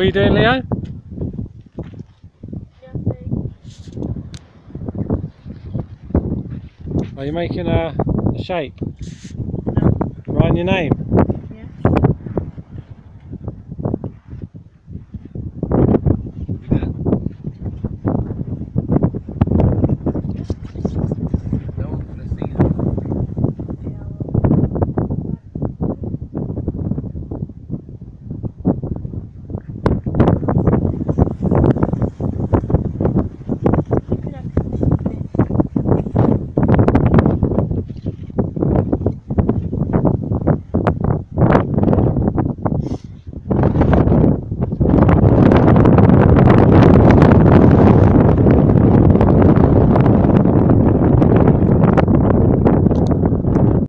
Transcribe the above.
What are you doing, Leo? Are you making a, a shape? Writing your name?